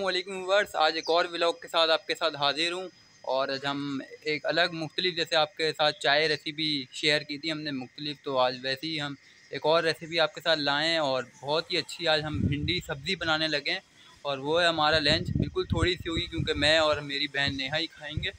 वालेकुम वर्स आज एक और व्लॉग के साथ आपके साथ हाजिर हूँ। और आज हम एक अलग मुख्तलिफ़, जैसे आपके साथ चाय रेसिपी शेयर की थी हमने मुख्तलिफ़ तो आज वैसे ही हम एक और रेसिपी आपके साथ लाएँ और बहुत ही अच्छी आज हम भिंडी सब्ज़ी बनाने लगें और वो है हमारा लंच बिल्कुल थोड़ी सी होगी क्योंकि मैं और मेरी बहन नेहा ही खाएँगे।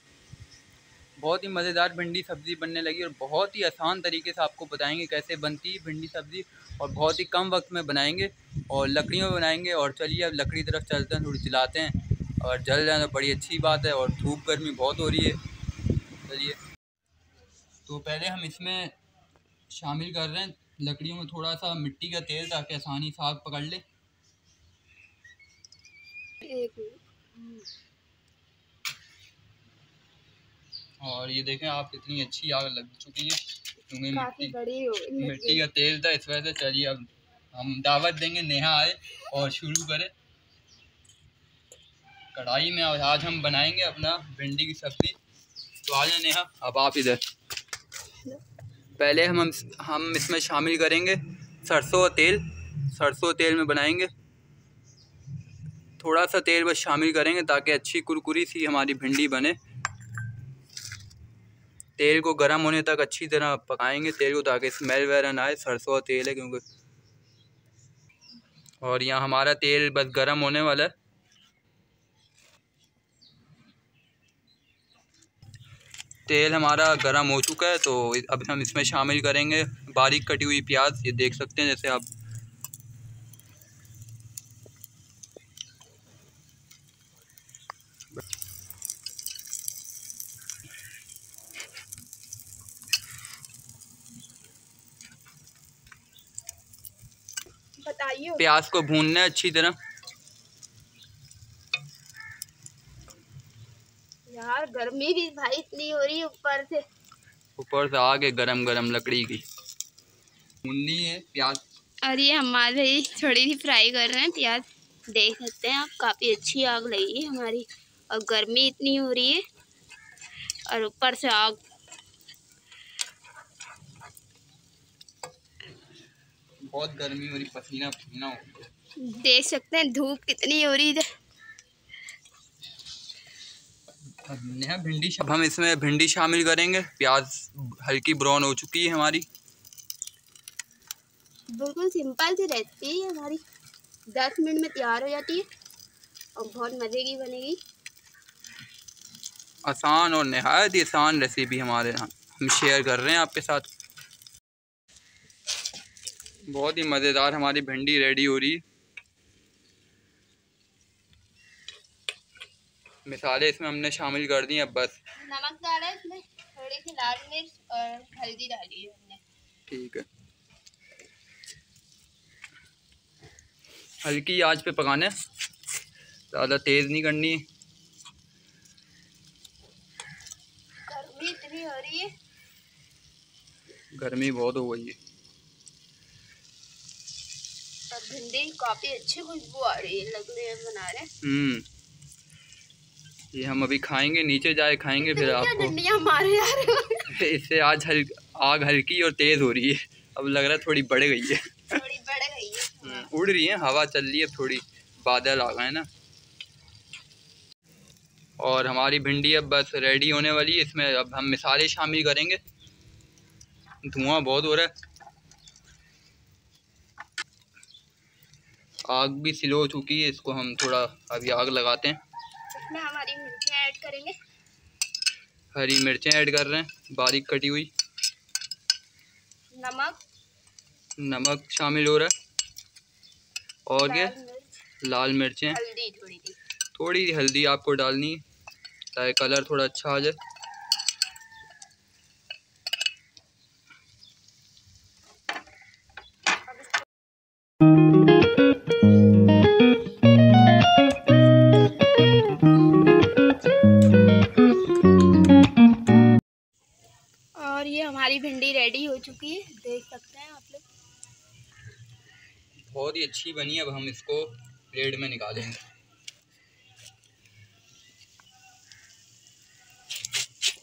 बहुत ही मज़ेदार भिंडी सब्ज़ी बनने लगी और बहुत ही आसान तरीके से आपको बताएँगे कैसे बनती है भिंडी सब्ज़ी और बहुत ही कम वक्त में बनाएँगे और लकड़ियों में बनाएँगे। और चलिए अब लकड़ी तरफ़ चलते हैं, थोड़ी जलाते हैं और जल जाए तो बड़ी अच्छी बात है और धूप गर्मी बहुत हो रही है। चलिए तो पहले हम इसमें शामिल कर रहे हैं। लकड़ियों में थोड़ा सा मिट्टी का तेल ताकि आसानी से आग पकड़ ले। एक और ये देखें आप कितनी अच्छी आग लग चुकी है। क्योंकि मिट्टी। मिट्टी का तेल था इस वजह से चलिए अब हम दावत देंगे नेहा आए और शुरू करें। कढ़ाई में आज हम बनाएँगे अपना भिंडी की सब्ज़ी। तो आ जाए नेहा अब आप इधर। पहले हम हम इसमें शामिल करेंगे सरसों तेल। सरसों तेल में बनाएँगे। थोड़ा सा तेल बस शामिल करेंगे ताकि अच्छी कुरकुरी सी हमारी भिंडी बने। तेल को गर्म होने तक अच्छी तरह पकाएँगे। तेल को ताकि स्मेल वगैरह ना आए। सरसों का तेल है क्योंकि। और यहाँ हमारा तेल बस गर्म होने वाला है। तेल हमारा गर्म हो चुका है तो अब हम इसमें शामिल करेंगे। बारीक कटी हुई प्याज, ये देख सकते हैं, जैसे आप बताइए प्याज को भूनना है अच्छी तरह। यार गर्मी भी भाई इतनी हो रही है ऊपर से। ऊपर से आगे गरम गरम लकड़ी की। भूननी है प्याज। और ये हमारे थोड़ी सी फ्राई कर रहे हैं प्याज। देख सकते हैं आप काफ़ी अच्छी आग लगी है हमारी। और गर्मी इतनी हो रही है। और ऊपर से आग बहुत गर्मी हो रही पसीना पसीना हो देख सकते हैं धूप कितनी हो रही है अब भिंडी अब हम इसमें भिंडी शामिल करेंगे। प्याज हल्की ब्राउन हो चुकी है हमारी। बिल्कुल सिंपल सी रेसिपी है हमारी। दस मिनट में तैयार हो जाती है और बहुत मज़े की बनेगी। आसान और नहायत ही आसान रेसिपी हमारे यहाँ। हम शेयर कर रहे हैं आपके साथ। बहुत ही मज़ेदार हमारी भिंडी रेडी हो रही। मिसालें इसमें हमने शामिल कर दी अब बस। नमक डाला है इसमें थोड़ी सी लाल मिर्च और हल्दी डाली है हमने। ठीक है। हल्की आँच पे पकाने ज़्यादा तेज़ नहीं करनी। गर्मी इतनी हो रही है। गर्मी बहुत हो गई है। भिंडी काफ़ी अच्छी खुशबू आ रही है लग रही है बना रहे हम्म। ये हम अभी खाएँगे नीचे जाए खाएँगे फिर आपको। मारे यार इससे आज हल आग हल्की और तेज हो रही है। अब लग रहा है थोड़ी बढ़ गई है। थोड़ी बढ़ गई है। हम्म, उड़ रही है हवा चल रही है थोड़ी बादल आ गए ना। और हमारी भिंडी अब बस रेडी होने वाली है। इसमें अब हम मिसाले शामिल करेंगे। धुआँ बहुत हो रहा है। आग भी स्लो हो चुकी है इसको हम थोड़ा अभी आग लगाते हैं। इसमें हमारी मिर्चें ऐड करेंगे। हरी मिर्चें ऐड कर रहे हैं बारीक कटी हुई। नमक। नमक शामिल हो रहा है। और क्या? लाल मिर्चें। हल्दी थोड़ी थोड़ी हल्दी आपको डालनी है ताकि कलर थोड़ा अच्छा आ जाए। हमारी भिंडी रेडी हो चुकी है। देख सकते हैं आप लोग। बहुत ही अच्छी बनी अब हम इसको प्लेट में निकालेंगे।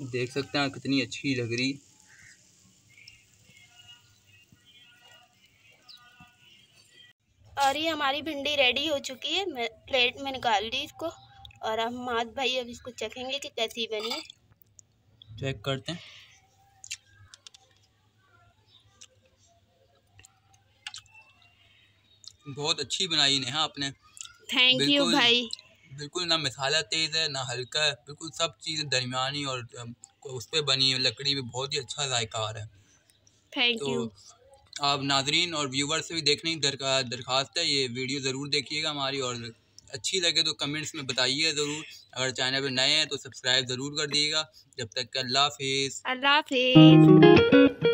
देख सकते हैं कितनी अच्छी लग रही। और ये हमारी भिंडी रेडी हो चुकी है। मैं प्लेट में निकाल ली इसको। और अब माद भाई अब इसको चखेंगे कि कैसी बनी है। चेक करते हैं। बहुत अच्छी बनाई नेहा आपने थैंक यू भाई। बिल्कुल ना मसाला तेज़ है ना हल्का है बिल्कुल सब चीज़ें दरमियानी और उस पर बनी लकड़ी भी बहुत ही अच्छा जायकार है। थैंक तो यू आप नाजरीन और व्यूवर से भी देखने की दरखास्त है ये वीडियो ज़रूर देखिएगा हमारी और अच्छी लगे तो कमेंट्स में बताइए ज़रूर। अगर चैनल पर नए हैं तो सब्सक्राइब ज़रूर कर दिएगा जब तक अल्लाह हाफिज़। अल्लाह हाफिज़।